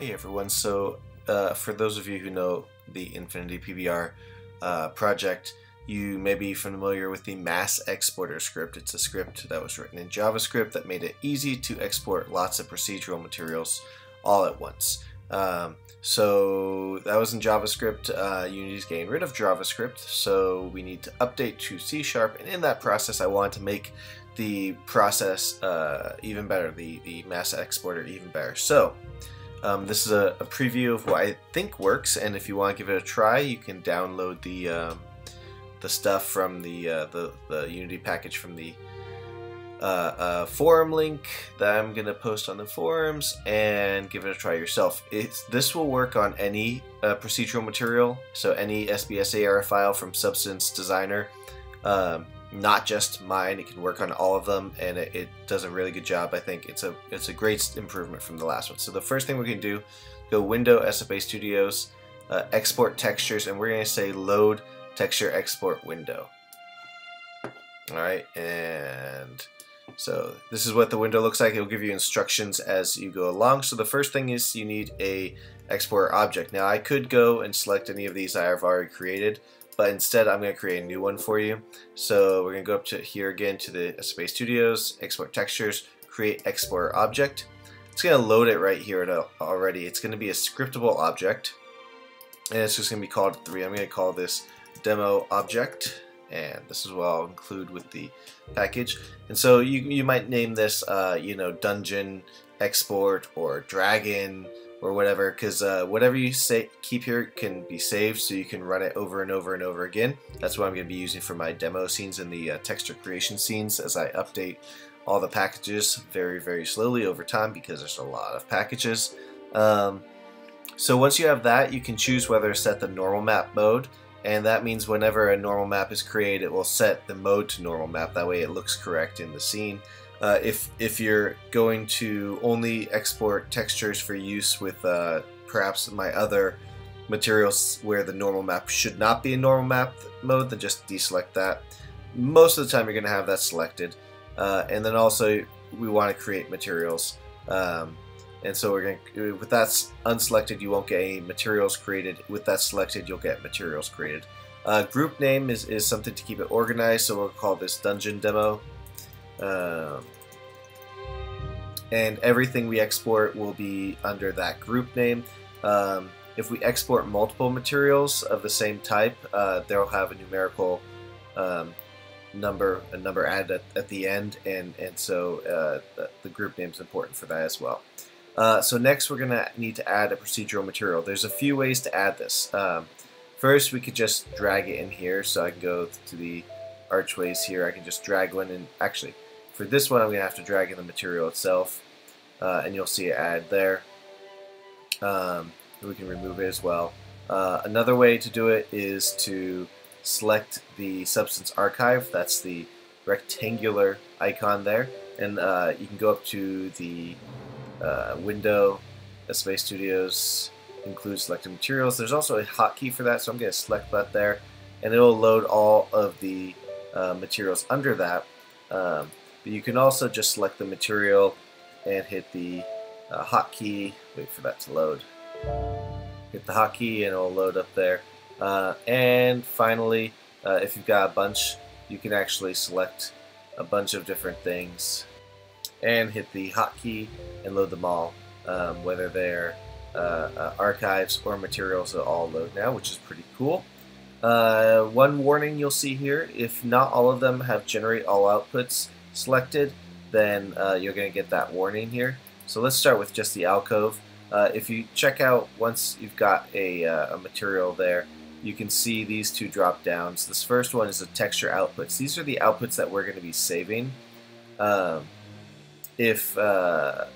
Hey everyone, so uh, for those of you who know the Infinity PBR uh, project, you may be familiar with the mass exporter script. It's a script that was written in JavaScript that made it easy to export lots of procedural materials all at once. Um, so that was in JavaScript. Uh, Unity's getting rid of JavaScript, so we need to update to C Sharp. And in that process, I want to make the process uh, even better, the, the mass exporter even better. So um, this is a, a, preview of what I think works, and if you want to give it a try, you can download the um, the stuff from the, uh, the the Unity package from the uh, uh, forum link that I'm gonna post on the forums, and give it a try yourself. It's, this will work on any uh, procedural material, so any SBSAR file from Substance Designer. Um, not just mine. It can work on all of them, and it, it, does a really good job. I think it's a it's a great improvement from the last one. So the first thing we can do, go Window SFA Studios, uh, export textures, and we're going to say load texture export window. All right, and so this is what the window looks like. It will give you instructions as you go along. So the first thing is you need a export object. Now I could go and select any of these I have already created but instead I'm going to create a new one for you. So we're going to go up to here again to the Space Studios, export textures, create export object. It's going to load it right here already. It's going to be a scriptable object and it's just going to be called 3. I'm going to call this demo object and this is what I'll include with the package. And so you, you might name this, uh, you know, dungeon export or dragon or whatever because uh, whatever you say keep here can be saved so you can run it over and over and over again. That's what I'm going to be using for my demo scenes and the uh, texture creation scenes as I update all the packages very very slowly over time because there's a lot of packages. Um, so once you have that you can choose whether to set the normal map mode and that means whenever a normal map is created it will set the mode to normal map. That way it looks correct in the scene uh, if if you're going to only export textures for use with uh, perhaps my other materials where the normal map should not be in normal map mode, then just deselect that. Most of the time you're going to have that selected. Uh, and then also we want to create materials. Um, and so we're going with that unselected, you won't get any materials created. With that selected, you'll get materials created. Uh, group name is, is something to keep it organized, so we'll call this dungeon demo. Um, and everything we export will be under that group name. Um, if we export multiple materials of the same type, uh, they'll have a numerical um, number, a number added at, at, the end, and and so uh, the, the, group name is important for that as well. Uh, so next, we're gonna need to add a procedural material. There's a few ways to add this. Um, first, we could just drag it in here. So I can go to the archways here. I can just drag one in. Actually, for this one, I'm going to have to drag in the material itself, uh, and you'll see it add there. Um, we can remove it as well. Uh, another way to do it is to select the Substance Archive. That's the rectangular icon there. And uh, you can go up to the uh, window, SFA Studios, include selected materials. There's also a hotkey for that, so I'm going to select that there. And it'll load all of the uh, materials under that. Um, but you can also just select the material and hit the uh, hotkey. Wait for that to load. Hit the hotkey and it'll load up there. Uh, and finally, uh, if you've got a bunch, you can actually select a bunch of different things and hit the hotkey and load them all, um, whether they're uh, uh, archives or materials that all load now, which is pretty cool. Uh, one warning you'll see here, if not all of them have generate all outputs, selected, then uh, you're going to get that warning here. So let's start with just the alcove. Uh, if you check out once you've got a, uh, a, material there, you can see these two drop downs. This first one is the texture outputs. These are the outputs that we're going to be saving. Um, if uh,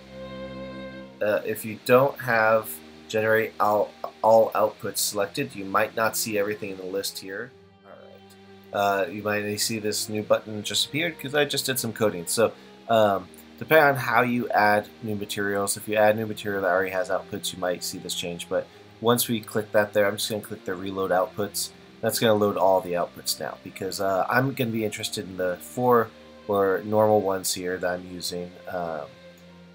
uh, if you don't have generate all, all outputs selected, you might not see everything in the list here uh, you might see this new button just appeared because I just did some coding. So um, depending on how you add new materials, if you add new material that already has outputs, you might see this change. But once we click that there, I'm just going to click the reload outputs. That's going to load all the outputs now because uh, I'm going to be interested in the four or normal ones here that I'm using. Um,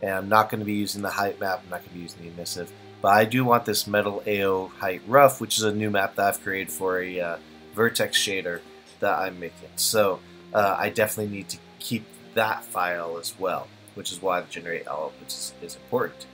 and I'm not going to be using the height map, I'm not going to be using the emissive. But I do want this metal AO height rough, which is a new map that I've created for a uh, vertex shader that I'm making. So uh, I definitely need to keep that file as well, which is why the generate outputs is, is important.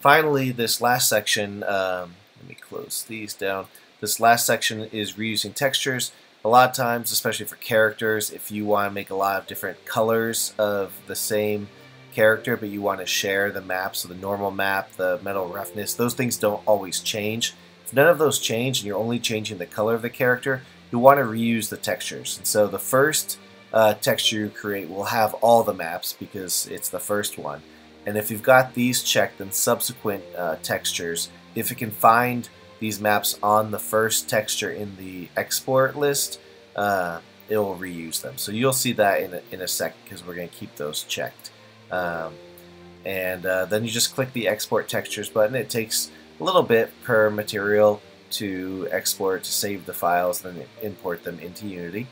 Finally, this last section, um, let me close these down. This last section is reusing textures. A lot of times, especially for characters, if you want to make a lot of different colors of the same character, but you want to share the map, so the normal map, the metal roughness, those things don't always change. If none of those change and you're only changing the color of the character, you want to reuse the textures. And so the first uh, texture you create will have all the maps because it's the first one. And if you've got these checked, then subsequent uh, textures, if it can find these maps on the first texture in the export list, uh, it will reuse them. So you'll see that in a, in a second because we're going to keep those checked. Um, and uh, then you just click the export textures button. It takes a little bit per material to export to save the files, then import them into Unity.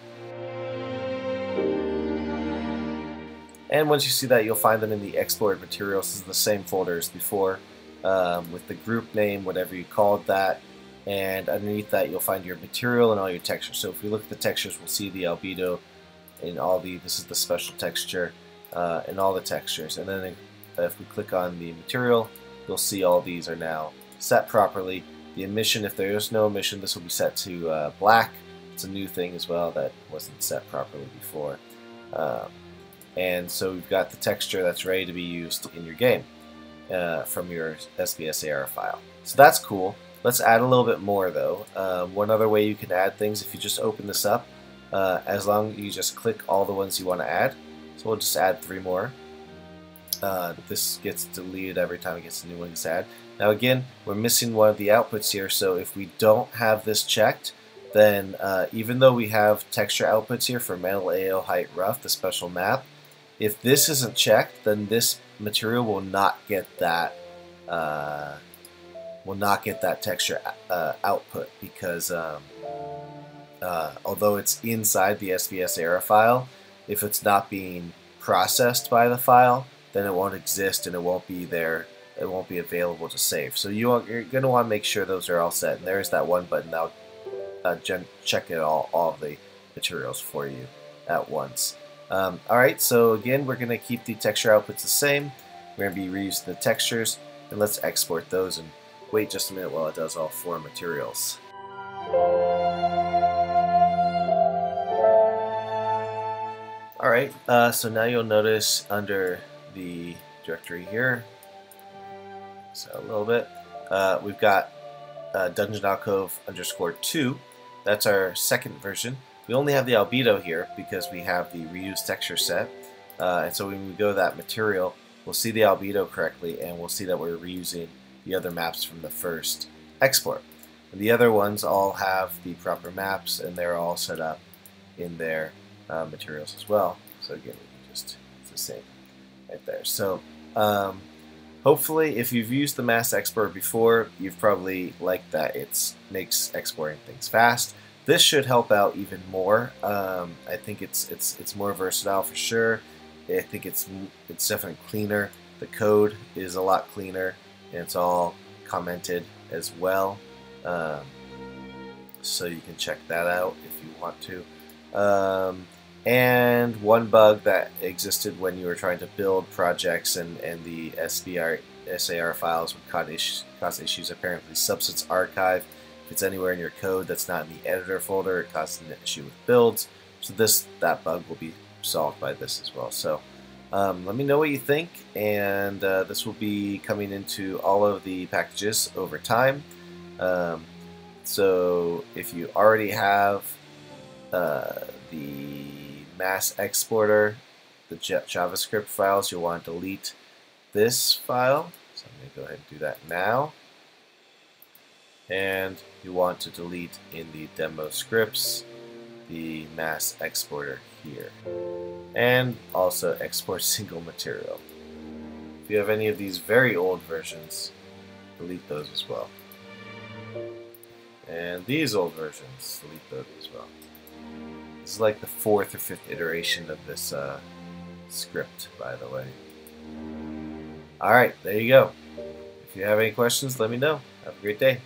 And once you see that, you'll find them in the export materials. This is the same folder as before um, with the group name, whatever you called that. And underneath that, you'll find your material and all your textures. So if we look at the textures, we'll see the albedo in all the, this is the special texture, uh, and all the textures. And then if we click on the material, you'll see all these are now set properly. The emission, if there is no emission, this will be set to uh, black. It's a new thing as well that wasn't set properly before. Um, and so we've got the texture that's ready to be used in your game uh, from your SBSAR file. So that's cool. Let's add a little bit more though. Um, one other way you can add things if you just open this up, uh, as long as you just click all the ones you want to add. So we'll just add three more. Uh, this gets deleted every time it gets a new one add. Now again, we're missing one of the outputs here, so if we don't have this checked, then uh, even though we have texture outputs here for metal AO height rough, the special map, if this isn't checked, then this material will not get that uh, will not get that texture uh, output because um, uh, although it's inside the SBSAR file, if it's not being processed by the file, then it won't exist and it won't be there. It won't be available to save. So you are, you're going to want to make sure those are all set. And there's that one button that'll uh, check it all, all of the materials for you at once. Um, Alright, so again, we're going to keep the texture outputs the same. We're going to be reusing the textures, and let's export those and wait just a minute while it does all four materials. Alright, uh, so now you'll notice under the directory here, so a little bit, uh, we've got uh, Dungeon Alcove underscore 2. That's our second version. We only have the albedo here because we have the reuse texture set. Uh, and so when we go to that material, we'll see the albedo correctly and we'll see that we're reusing the other maps from the first export. And the other ones all have the proper maps and they're all set up in their uh, materials as well. So again, we can just, it's the same right there. So um, hopefully if you've used the mass export before, you've probably liked that it makes exporting things fast. This should help out even more. Um, I think it's it's it's more versatile for sure. I think it's it's definitely cleaner. The code is a lot cleaner, and it's all commented as well. Um, so you can check that out if you want to. Um, and one bug that existed when you were trying to build projects and, and the SBR, SAR files would cause issues, cause issues apparently Substance Archive if it's anywhere in your code that's not in the editor folder, it causes an issue with builds. So this that bug will be solved by this as well. So um, let me know what you think, and uh, this will be coming into all of the packages over time. Um, so if you already have uh, the mass exporter, the JavaScript files, you'll want to delete this file. So I'm going to go ahead and do that now and you want to delete in the demo scripts the mass exporter here and also export single material. If you have any of these very old versions, delete those as well. And these old versions, delete those as well. This is like the fourth or fifth iteration of this uh, script, by the way. Alright, there you go If you have any questions, let me know. Have a great day.